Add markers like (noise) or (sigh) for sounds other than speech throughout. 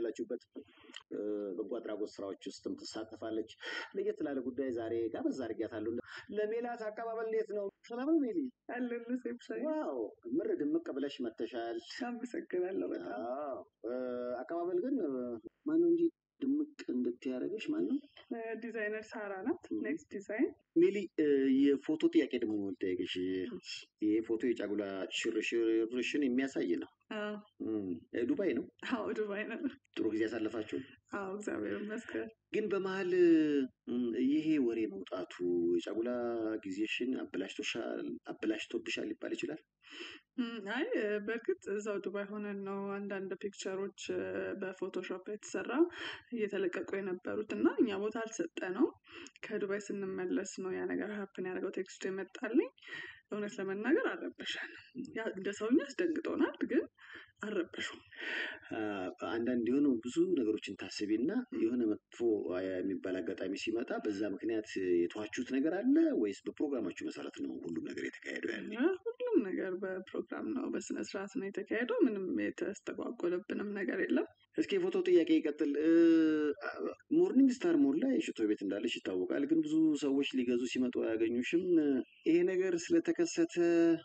ያላችሁበት በጎ አድራጎት ስራዎች ውስጥም ትሳተፋለች። ለየት ላለ ጉዳይ ዛሬ ጋበዝ አድርጊያታለሁ። ለሜላት አቀባበል እንዴት ነው? ሰላም ነው ሜሊ? ዋው ምር ድምቅ ብለሽ መተሻል። አመሰግናለሁ በጣም። አቀባበል ግን ማነው እንጂ ድምቅ እንዲህ ያደረገሽ ማን ነው? ዲዛይነር ሳራ ናት። ኔክስት ዲዛይን ሜሊ የፎቶ ጥያቄ ደግሞ መጠየቅሽ ይሄ ፎቶ የጫጉላ ሽርሽርሽን የሚያሳይ ነው። ዱባይ ነው። አዎ፣ ዱባይ ነው። ጥሩ ጊዜ ያሳለፋችሁ። አዎ እግዚአብሔር ይመስገን። ግን በመሀል ይሄ ወሬ መውጣቱ የጫጉላ ጊዜሽን አበላሽቶሻል አበላሽቶብሻል ሊባል ይችላል። አይ በእርግጥ እዛው ዱባይ ሆነን ነው አንዳንድ picture ኦች በ Photoshop የተሰራ እየተለቀቁ የነበሩት እና እኛ ቦታ አልሰጠነው። ከዱባይ ስንመለስ ነው ያ ነገር happen ያደረገው text ኡ የመጣልኝ። እውነት ለመናገር አልረበሻል። ያ እንደ ሰውኛ አስደንግጦናል፣ ግን አልረበሹም። አንዳንድ የሆኑ ብዙ ነገሮችን ታስቢና የሆነ መጥፎ የሚባል አጋጣሚ ሲመጣ በዛ ምክንያት የተዋችሁት ነገር አለ ወይስ በፕሮግራማችሁ መሰረት ነው ሁሉም ነገር የተካሄደው? ያኔ ሁሉም ነገር በፕሮግራም ነው፣ በስነ ስርዓት ነው የተካሄደው። ምንም የተስተጓጎለብንም ነገር የለም። እስኪ የፎቶ ጥያቄ ይቀጥል። ሞርኒንግ ስታር ሞል ላይ ሽቶ ቤት እንዳለሽ ይታወቃል። ግን ብዙ ሰዎች ሊገዙ ሲመጡ አያገኙሽም። ይሄ ነገር ስለተከሰተ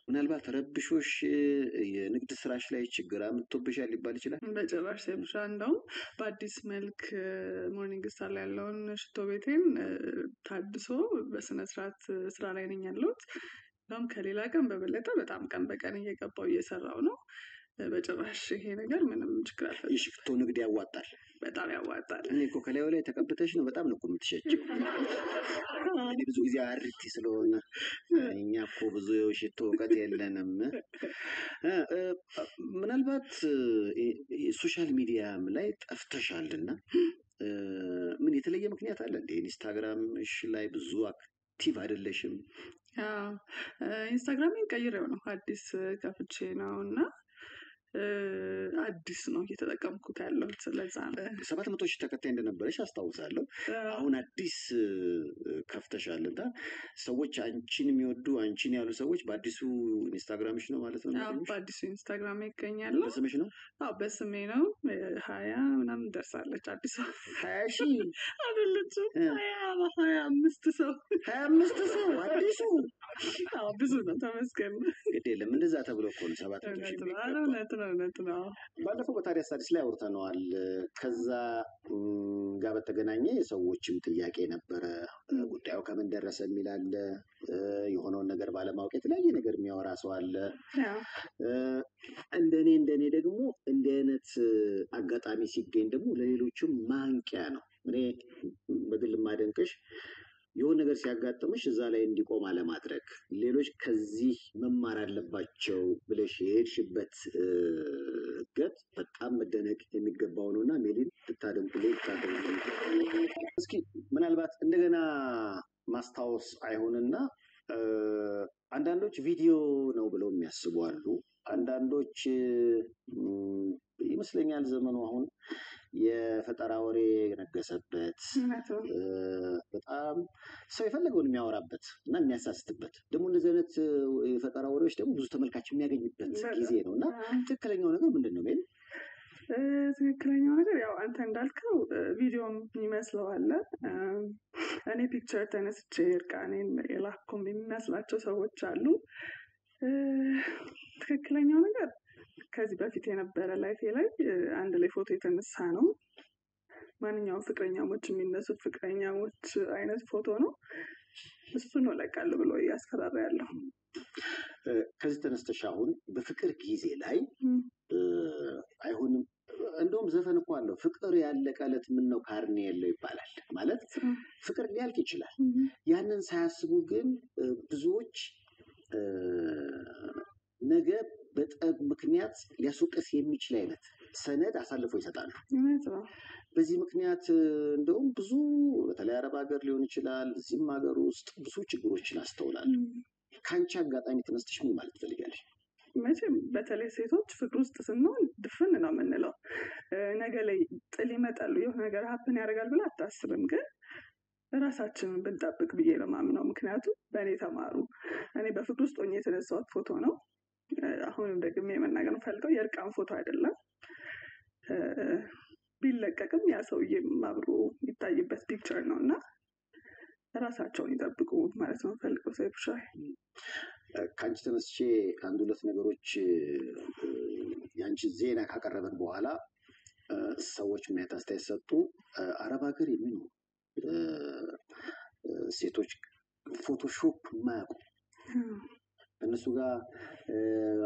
ምናልባት ረብሾሽ የንግድ ስራሽ ላይ ችግር አምጥቶብሻል ሊባል ይችላል። በጭራሽ ሰይፍሻ እንደውም በአዲስ መልክ ሞርኒንግ ስታር ላይ ያለውን ሽቶ ቤቴን ታድሶ በስነ ስርዓት ስራ ላይ ነኝ ያለሁት። እንደውም ከሌላ ቀን በበለጠ በጣም ቀን በቀን እየገባሁ እየሰራሁ ነው። በጭራሽ ይሄ ነገር ምንም ችግር አልፈጠረም። የሽቶ ንግድ ያዋጣል። በጣም ያዋጣል። እኔ እኮ ከላዩ ላይ ተቀብተሽ ነው በጣም ነው እኮ እኔ ብዙ ጊዜ አሪቲ ስለሆነ እኛ እኮ ብዙ የሽቶ እውቀት የለንም። ምናልባት social media ም ላይ ጠፍተሻልና እ፣ ምን የተለየ ምክንያት አለ እንደ ኢንስታግራምሽ ላይ ብዙ active አይደለሽም? ኢንስታግራሜን ቀይሬው ነው አዲስ ከፍቼ ነው። እና አዲስ ነው እየተጠቀምኩት ያለሁት። ስለዛ ሰባት መቶ ሺህ ተከታይ እንደነበረሽ አስታውሳለሁ። አሁን አዲስ እ፣ ከፍተሻልና ሰዎች አንቺን የሚወዱ አንቺን ያሉ ሰዎች በአዲሱ ኢንስታግራምሽ ነው ማለት ነው? በአዲሱ ኢንስታግራም ይገኛለሁ። በስምሽ ነው? አዎ በስሜ ነው። ሀያ ምናምን ደርሳለች አዲሷ ሀያ ሺህ (laughs) አይደለችም። ሀያ ሀያ አምስት ሰው ሀያ አምስት ሰው አዲሱ (laughs) አዎ ብዙ ነው። ተመስገን። ግድ የለም እንደዛ ተብሎ እኮ ነው ሰባት መቶ ሺህ ባለፈው በታዲያስ አዲስ ላይ አውርተነዋል። ከዛ ጋር በተገናኘ የሰዎችም ጥያቄ ነበረ። ጉዳዩ ከምን ደረሰ የሚል አለ። የሆነውን ነገር ባለማወቅ የተለያየ ነገር የሚያወራ ሰው አለ። እንደኔ እንደኔ ደግሞ እንዲህ አይነት አጋጣሚ ሲገኝ ደግሞ ለሌሎችም ማንቂያ ነው። እኔ በግል ማደንቅሽ የሆነ ነገር ሲያጋጥምሽ እዛ ላይ እንዲቆም አለማድረግ፣ ሌሎች ከዚህ መማር አለባቸው ብለሽ የሄድሽበት እድገት በጣም መደነቅ የሚገባው ነው እና ሜሊን ልታደንቁልኝ እስኪ ምናልባት እንደገና ማስታወስ አይሆንና አንዳንዶች ቪዲዮ ነው ብለው የሚያስቡ አሉ። አንዳንዶች ይመስለኛል ዘመኑ አሁን የፈጠራ ወሬ የነገሰበት በጣም ሰው የፈለገውን የሚያወራበት እና የሚያሳስትበት ደግሞ እንደዚህ አይነት የፈጠራ ወሬዎች ደግሞ ብዙ ተመልካች የሚያገኝበት ጊዜ ነው እና ትክክለኛው ነገር ምንድን ነው ሜሊ? እ፣ ትክክለኛው ነገር ያው አንተ እንዳልከው ቪዲዮም ይመስለዋል። እ፣ እኔ picture ተነስቼ እርቃኔን የላኩም የሚመስላቸው ሰዎች አሉ። ትክክለኛው ነገር ከዚህ በፊት የነበረ ላይፌ ላይ አንድ ላይ ፎቶ የተነሳ ነው። ማንኛውም ፍቅረኛሞች የሚነሱት ፍቅረኛሞች አይነት ፎቶ ነው። እሱን ነው እለቃለሁ ብሎ እያስፈራራ ያለው። ከዚህ ተነስተሽ አሁን በፍቅር ጊዜ ላይ አይሆንም እንደውም ዘፈን እኮ አለው ፍቅር ያለቀ ዕለት ምን ነው ካርኔ የለው ይባላል። ማለት ፍቅር ሊያልቅ ይችላል። ያንን ሳያስቡ ግን ብዙዎች ነገ በጠብ ምክንያት ሊያስወቅስ የሚችል አይነት ሰነድ አሳልፈው ይሰጣሉ። በዚህ ምክንያት እንደውም ብዙ በተለይ አረብ ሀገር ሊሆን ይችላል፣ እዚህም ሀገር ውስጥ ብዙ ችግሮችን አስተውላለሁ። እም። ከአንቺ አጋጣሚ ተነስተሽ ምን ማለት ትፈልጋለሽ? መቼም በተለይ ሴቶች ፍቅር ውስጥ ስንሆን ድፍን ነው የምንለው። ነገ ላይ ጥል ይመጣሉ የሆነ ነገር ሀፕን ያደርጋል ብለህ አታስብም። ግን ራሳችንን ብንጠብቅ ብዬ ነው የማምነው። ምክንያቱም በእኔ ተማሩ። እኔ በፍቅር ውስጥ ሆኜ የተነሳሁት ፎቶ ነው። አሁንም ደግሜ መናገር ምፈልገው የእርቃን ፎቶ አይደለም። እ፣ ሲለቀቅም ያ ሰውዬም አብሮ የሚታይበት picture ነው እና ራሳቸውን ይጠብቁ ማለት ነው ምፈልገው ሰይፍሻ ከአንቺ ተነስቼ አንድ ሁለት ነገሮች የአንቺ ዜና ካቀረበን በኋላ ሰዎች ምን አይነት አስተያየት ሰጡ? አረብ ሀገር የሚኖሩ ሴቶች ፎቶሾፕ የማያውቁ እነሱ ጋር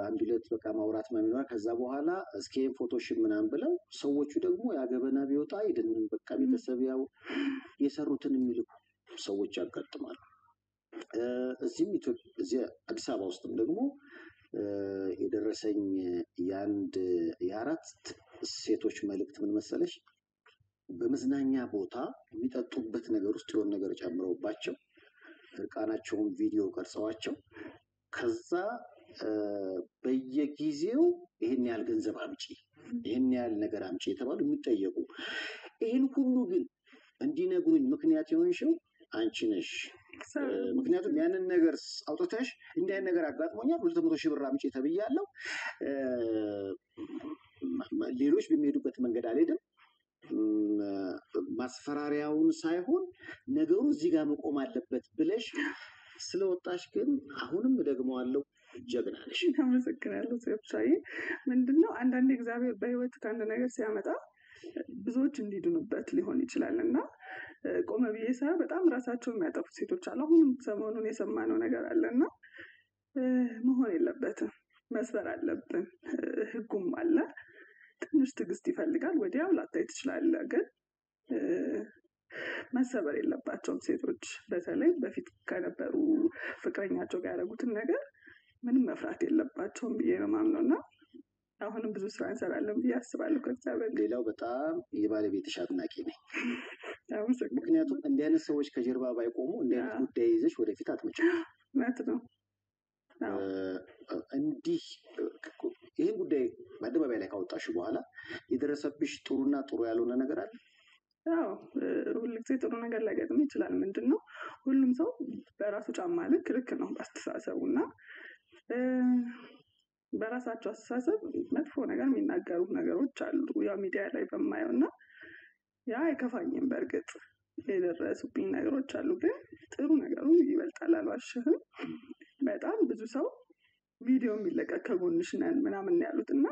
አንድ ሁለት በቃ ማውራት ማሚኖራ ከዛ በኋላ እስኪ ፎቶሽን ምናምን ብለው ሰዎቹ ደግሞ ያገበና ቢወጣ አይደለም በቃ ቤተሰብ ያው የሰሩትን የሚልኩ ሰዎች ያጋጥማሉ። እዚህም እዚህ አዲስ አበባ ውስጥም ደግሞ የደረሰኝ የአንድ የአራት ሴቶች መልእክት ምን መሰለሽ፣ በመዝናኛ ቦታ የሚጠጡበት ነገር ውስጥ የሆነ ነገር ጨምረውባቸው እርቃናቸውን ቪዲዮ ቀርጸዋቸው ከዛ በየጊዜው ይህን ያህል ገንዘብ አምጪ፣ ይህን ያህል ነገር አምጪ የተባሉ የሚጠየቁ። ይህን ሁሉ ግን እንዲነግሩኝ ምክንያት የሆንሽው አንቺ ነሽ። ምክንያቱም ያንን ነገር አውጥተሽ እንዲህ አይነት ነገር አጋጥሞኛል፣ ሁለት መቶ ሺህ ብር አምጪ ተብያለሁ፣ ሌሎች በሚሄዱበት መንገድ አልሄድም፣ ማስፈራሪያውን ሳይሆን ነገሩ እዚህ ጋር መቆም አለበት ብለሽ ስለወጣሽ ግን አሁንም እደግመዋለሁ ጀግና ነሽ። አመሰግናለሁ። ሴብሻዬ ምንድን ነው አንዳንዴ እግዚአብሔር በህይወት ከአንድ ነገር ሲያመጣ ብዙዎች እንዲድኑበት ሊሆን ይችላል እና ቆመ ብዬ ሳ በጣም ራሳቸው የሚያጠፉ ሴቶች አሉ። አሁንም ሰሞኑን የሰማነው ነገር አለ እና መሆን የለበትም መስበር አለብን። ህጉም አለ። ትንሽ ትዕግስት ይፈልጋል። ወዲያው ላታይ ትችላለህ፣ ግን መሰበር የለባቸውም ሴቶች። በተለይ በፊት ከነበሩ ፍቅረኛቸው ጋር ያደረጉትን ነገር ምንም መፍራት የለባቸውም ብዬ ነው ማምነው እና አሁንም ብዙ ስራ እንሰራለን ብዬ አስባለሁ። ከእግዚአብሔር ሌላው በጣም የባለቤትሽ አድናቂ ነኝ። ምክንያቱም እንዲህ አይነት ሰዎች ከጀርባ ባይቆሙ እንዲህ አይነት ጉዳይ ይዘሽ ወደፊት አትመጭም። እውነት ነው። እንዲህ ይህን ጉዳይ በአደባባይ ላይ ካወጣሽ በኋላ የደረሰብሽ ጥሩና ጥሩ ያልሆነ ነገር አለ? ያው ሁልጊዜ ጥሩ ነገር ላይገጥም ይችላል። ምንድን ነው ሁሉም ሰው በራሱ ጫማ ልክ ልክ ነው በአስተሳሰቡ እና በራሳቸው አስተሳሰብ መጥፎ ነገር የሚናገሩ ነገሮች አሉ። ያው ሚዲያ ላይ በማየው እና ያ አይከፋኝም። በእርግጥ የደረሱብኝ ነገሮች አሉ፣ ግን ጥሩ ነገሩ ይበልጣል። አልዋሽህም። በጣም ብዙ ሰው ቪዲዮ የሚለቀቅ ከጎንሽ ነን ምናምን ያሉት እና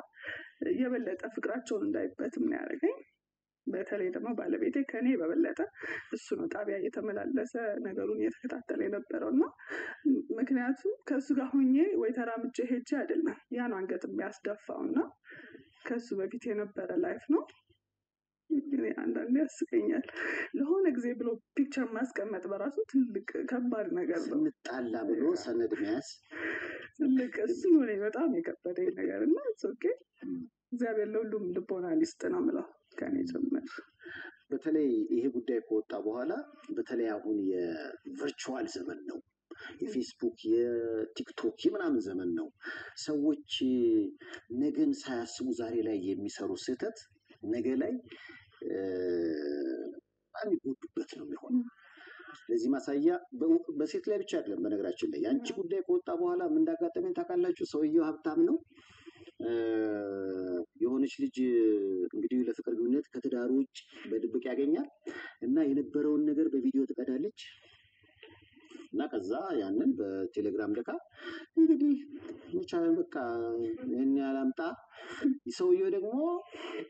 የበለጠ ፍቅራቸውን እንዳይበትም ያደረገኝ። በተለይ ደግሞ ባለቤቴ ከኔ በበለጠ እሱ ነው ጣቢያ እየተመላለሰ ነገሩን እየተከታተለ የነበረው እና ምክንያቱም ከእሱ ጋር ሆኜ ወይ ተራምጄ ሄጄ አይደለም ያ ነው አንገት የሚያስደፋው እና ከእሱ በፊት የነበረ life ነው። አንዳንዴ ያስቀኛል። ለሆነ ጊዜ ብሎ picture ማስቀመጥ በራሱ ትልቅ ከባድ ነገር ነው። ስንጣላ ብሎ ሰነድ መያዝ ትልቅ እሱ ነው በጣም የከበደኝ ነገር እና okay እግዚአብሔር ለሁሉም ልቦና ይስጥ ነው ምለው ጭምር። በተለይ ይሄ ጉዳይ ከወጣ በኋላ በተለይ አሁን የ virtual ዘመን ነው። የፌስቡክ የቲክቶክ የምናምን ዘመን ነው። ሰዎች ነገን ሳያስቡ ዛሬ ላይ የሚሰሩ ስህተት ነገ ላይ በጣም የሚጎዱበት ነው የሚሆነው። ለዚህ ማሳያ በሴት ላይ ብቻ አይደለም። በነገራችን ላይ የአንቺ ጉዳይ ከወጣ በኋላ ምን እንዳጋጠመኝ ታውቃላችሁ? ሰውየው ሀብታም ነው። የሆነች ልጅ እንግዲህ ለፍቅር ግንኙነት ከትዳሩ ውጭ በድብቅ ያገኛል እና የነበረውን ነገር በቪዲዮ ትቀዳለች እና ከዛ ያንን በቴሌግራም ልካ እንግዲህ ብቻ በቃ ይህን ያህል አምጣ። ደግሞ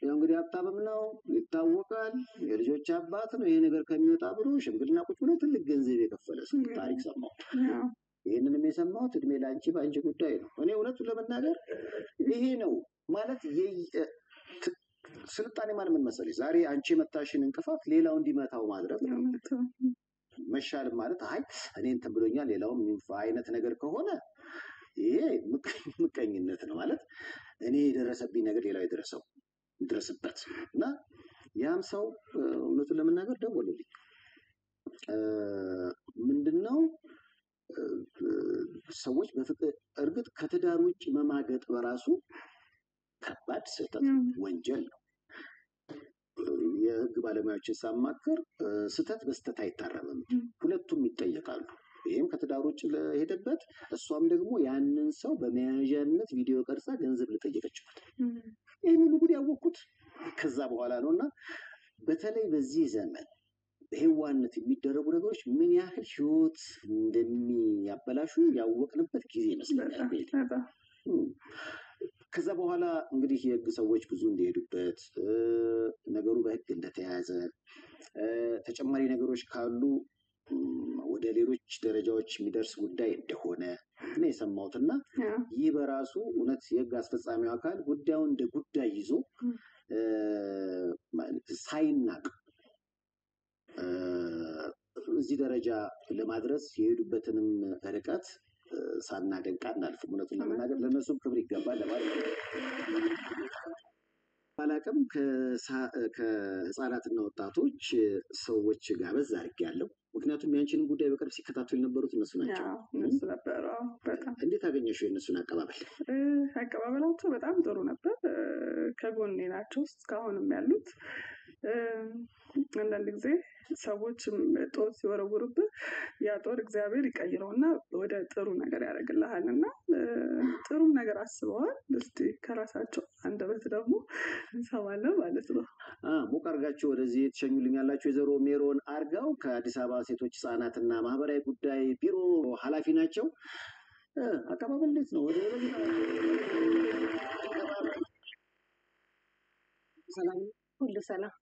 ያው እንግዲህ ሀብታምም ነው ይታወቃል፣ የልጆች አባት ነው። ይሄ ነገር ከሚወጣ ብሎ ሽምግልና ቁጭ ብሎ ትልቅ ገንዘብ የከፈለ ሰው ታሪክ ሰማሁ። ይህንንም የሰማሁት እድሜ ለአንቺ በአንቺ ጉዳይ ነው። እኔ እውነቱን ለመናገር ይሄ ነው ማለት ስልጣኔ ማለት ምን መሰለሽ፣ ዛሬ አንቺ የመታሽን እንቅፋት ሌላው እንዲመታው ማድረግ ነው። መሻልም ማለት አይ እኔ እንትን ብሎኛል ሌላውም አይነት ነገር ከሆነ ይሄ ምቀኝነት ነው ማለት እኔ የደረሰብኝ ነገር ሌላው የደረሰው ይድረስበት እና ያም ሰው እውነቱን ለመናገር ደወሉልኝ። ምንድነው ሰዎች በፍቅር እርግጥ ከትዳር ውጭ መማገጥ በራሱ ከባድ ስህተት ወንጀል ነው። የህግ ባለሙያዎችን ሳማክር ስህተት በስህተት አይታረምም፣ ሁለቱም ይጠየቃሉ። ይህም ከትዳር ውጭ ለሄደበት እሷም ደግሞ ያንን ሰው በመያዣነት ቪዲዮ ቀርጻ ገንዘብ ልጠየቀችበት። ይህን ሁሉ ጉድ ያወቅኩት ከዛ በኋላ ነው እና በተለይ በዚህ ዘመን በህዋነት የሚደረጉ ነገሮች ምን ያህል ህይወት እንደሚያበላሹ ያወቅንበት ጊዜ ይመስለኛል። ከዛ በኋላ እንግዲህ የህግ ሰዎች ብዙ እንደሄዱበት ነገሩ በህግ እንደተያዘ ተጨማሪ ነገሮች ካሉ ወደ ሌሎች ደረጃዎች የሚደርስ ጉዳይ እንደሆነ ነው የሰማሁት እና ያ ይህ በራሱ እውነት የህግ አስፈጻሚው አካል ጉዳዩን እንደ ጉዳይ ይዞ ሳይናቅ እዚህ ደረጃ ለማድረስ የሄዱበትንም ርቀት ሳናደንቅ አናልፍም። እውነቱን ለመናገር ለእነሱም ክብር ይገባል ለማለት ባላቅም ከህፃናትና ወጣቶች ሰዎች ጋበዝ አድርጌያለሁ። ምክንያቱም ያንቺንም ጉዳይ በቅርብ ሲከታተሉ የነበሩት እነሱ ናቸው። እነሱ ነበሩ። እንዴት አገኘሽው የእነሱን አቀባበል? አቀባበላቸው በጣም ጥሩ ነበር። ከጎኔ ናቸው እስካሁንም ያሉት። አንዳንድ ጊዜ ሰዎች ጦር ሲወረውሩብህ ያ ጦር እግዚአብሔር ይቀይረውና ወደ ጥሩ ነገር ያደርግልሃል እና እ፣ ጥሩም ነገር አስበዋል። እስቲ ከራሳቸው አንደበት ደግሞ እንሰማለን ማለት ነው። ሞቅ አርጋችሁ ወደዚህ የተሸኙልኝ ያላችሁ ወይዘሮ ሜሮን አርጋው ከአዲስ አበባ ሴቶች ህጻናትና ማህበራዊ ጉዳይ ቢሮ ኃላፊ ናቸው። አቀባበል እንዴት ነው? ወደ ሰላም? ሁሉ ሰላም።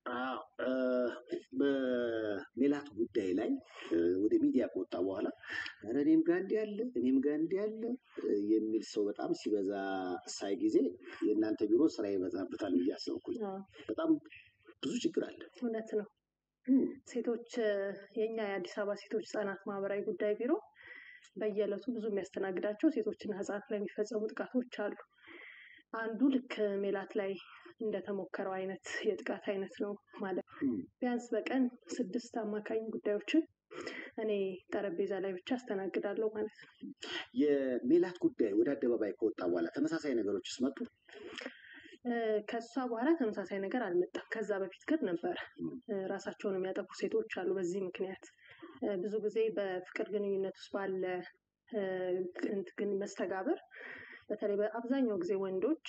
በሜላት ጉዳይ ላይ ወደ ሚዲያ ከወጣ በኋላ ኧረ እኔም ጋር እንዲህ አለ እኔም ጋር እንዲህ አለ የሚል ሰው በጣም ሲበዛ ሳይ ጊዜ የእናንተ ቢሮ ስራ ይበዛበታል ብዬ አሰብኩኝ። በጣም ብዙ ችግር አለ። እውነት ነው። ሴቶች የእኛ የአዲስ አበባ ሴቶች ህጻናት ማህበራዊ ጉዳይ ቢሮ በየዕለቱ ብዙ የሚያስተናግዳቸው ሴቶችና ህጻናት ላይ የሚፈጸሙ ጥቃቶች አሉ። አንዱ ልክ ሜላት ላይ እንደተሞከረው አይነት የጥቃት አይነት ነው ማለት ነው። ቢያንስ በቀን ስድስት አማካኝ ጉዳዮችን እኔ ጠረጴዛ ላይ ብቻ አስተናግዳለሁ ማለት ነው። የሜላት ጉዳይ ወደ አደባባይ ከወጣ በኋላ ተመሳሳይ ነገሮችስ መጡ? ከእሷ በኋላ ተመሳሳይ ነገር አልመጣም። ከዛ በፊት ግን ነበረ። ራሳቸውን የሚያጠፉ ሴቶች አሉ። በዚህ ምክንያት ብዙ ጊዜ በፍቅር ግንኙነት ውስጥ ባለ ግን መስተጋብር በተለይ በአብዛኛው ጊዜ ወንዶች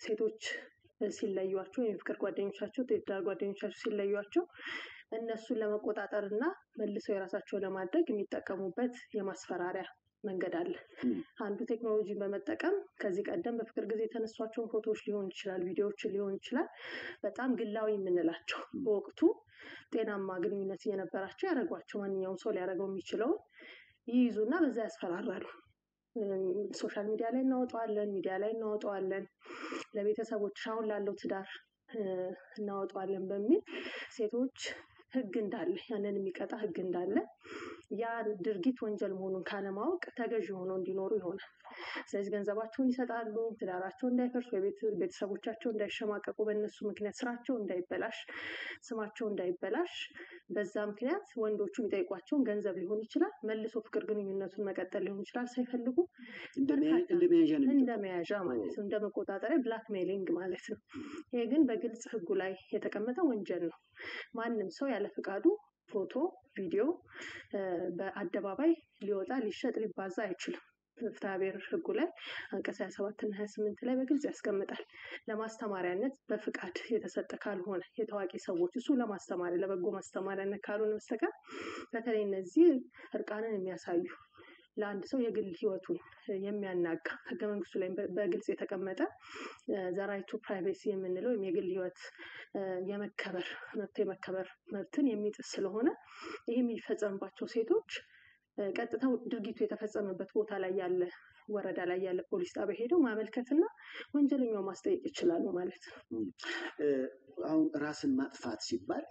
ሴቶች ሲለዩቸው ወይም ፍቅር ጓደኞቻቸው፣ ትዳር ጓደኞቻቸው ሲለዩቸው እነሱን ለመቆጣጠር እና መልሰው የራሳቸው ለማድረግ የሚጠቀሙበት የማስፈራሪያ መንገድ አለ። አንዱ ቴክኖሎጂን በመጠቀም ከዚህ ቀደም በፍቅር ጊዜ የተነሷቸውን ፎቶዎች ሊሆን ይችላል፣ ቪዲዮዎችን ሊሆን ይችላል። በጣም ግላዊ የምንላቸው በወቅቱ ጤናማ ግንኙነት እየነበራቸው ያደረጓቸው ማንኛውም ሰው ሊያደርገው የሚችለውን ይይዙና በዛ ያስፈራራሉ። social media ላይ እናወጣዋለን፣ ሚዲያ ላይ እናወጣዋለን፣ ለቤተሰቦች አሁን ላለው ትዳር እ፣ እናወጣዋለን በሚል ሴቶች ሕግ እንዳለ ያንን የሚቀጣ ሕግ እንዳለ ያ ድርጊት ወንጀል መሆኑን ካለማወቅ ተገዥ ሆነው እንዲኖሩ ይሆናል። ስለዚህ ገንዘባቸውን ይሰጣሉ፣ ትዳራቸው እንዳይፈርስ፣ ቤተሰቦቻቸው እንዳይሸማቀቁ፣ በእነሱ ምክንያት ስራቸው እንዳይበላሽ፣ ስማቸው እንዳይበላሽ፣ በዛ ምክንያት ወንዶቹ የሚጠይቋቸውን ገንዘብ ሊሆን ይችላል፣ መልሶ ፍቅር ግንኙነቱን መቀጠል ሊሆን ይችላል ሳይፈልጉ እንደ መያዣ ማለት ነው፣ እንደ መቆጣጠሪያ blackmailing ማለት ነው። ይሄ ግን በግልጽ ህጉ ላይ የተቀመጠ ወንጀል ነው። ማንም ሰው ያለ ፈቃዱ ፎቶ፣ ቪዲዮ በአደባባይ ሊወጣ ሊሸጥ ሊባዛ አይችልም። ፍትሐ ህጉ ላይ አንቀጽ 27 እና 28 ላይ በግልጽ ያስቀምጣል። ለማስተማሪያነት በፍቃድ የተሰጠ ካልሆነ የታዋቂ ሰዎች እሱ ለማስተማሪያ ለበጎ ማስተማሪያነት ካልሆነ በስተቀር በተለይ እነዚህ እርቃንን የሚያሳዩ ለአንድ ሰው የግል ህይወቱን የሚያናጋ ህገ መንግስቱ ላይ በግልጽ የተቀመጠ the right to privacy የምንለው ወይም የግል ህይወት የመከበር መብት የመከበር መብትን የሚጥስ ስለሆነ ይህ የሚፈጸምባቸው ሴቶች ቀጥታ ድርጊቱ የተፈጸመበት ቦታ ላይ ያለ ወረዳ ላይ ያለ ፖሊስ ጣቢያ ሄደው ማመልከትና ወንጀለኛው ማስጠየቅ ይችላሉ ማለት ነው። አሁን ራስን ማጥፋት ሲባል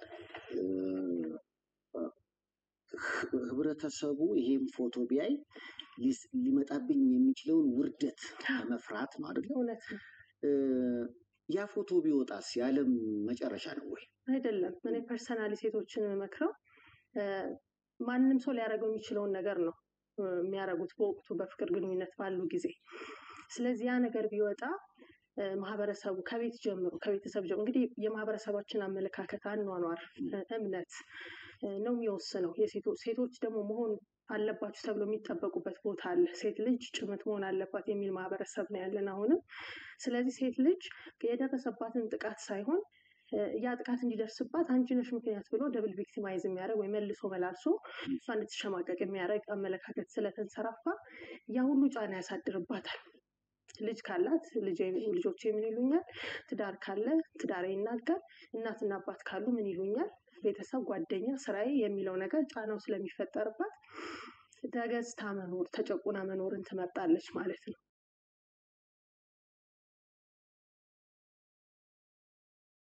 ህብረተሰቡ ይሄን ፎቶ ቢያይ ሊመጣብኝ የሚችለውን ውርደት ከመፍራት ነው ያ ፎቶ ቢወጣስ የዓለም መጨረሻ ነው ወይ? አይደለም። እኔ personally ሴቶችን የምመክረው እ፣ ማንም ሰው ሊያደርገው የሚችለውን ነገር ነው የሚያደርጉት በወቅቱ በፍቅር ግንኙነት ባሉ ጊዜ። ስለዚህ ያ ነገር ቢወጣ ማህበረሰቡ ከቤት ጀምሮ ከቤተሰብ ጀምሮ እንግዲህ የማህበረሰባችን አመለካከት፣ አኗኗር፣ እምነት ነው የሚወስነው። ሴቶች ደግሞ መሆን አለባችሁ ተብሎ የሚጠበቁበት ቦታ አለ። ሴት ልጅ ጭምት መሆን አለባት የሚል ማህበረሰብ ነው ያለን አሁንም። ስለዚህ ሴት ልጅ የደረሰባትን ጥቃት ሳይሆን ያ ጥቃት እንዲደርስባት አንቺ ነሽ ምክንያት ብሎ double victimize የሚያደርግ ወይ መልሶ መላልሶ እሷ እንድትሸማቀቅ የሚያደርግ አመለካከት ስለተንሰራፋ ያ ሁሉ ጫና ያሳድርባታል። ልጅ ካላት ልጆቼ ምን ይሉኛል፣ ትዳር ካለ ትዳሬ ይናጋል፣ እናትና አባት ካሉ ምን ይሉኛል፣ ቤተሰብ፣ ጓደኛ፣ ስራዬ የሚለው ነገር ጫናው ስለሚፈጠርባት ተገዝታ መኖር ተጨቁና መኖርን ትመርጣለች ማለት ነው።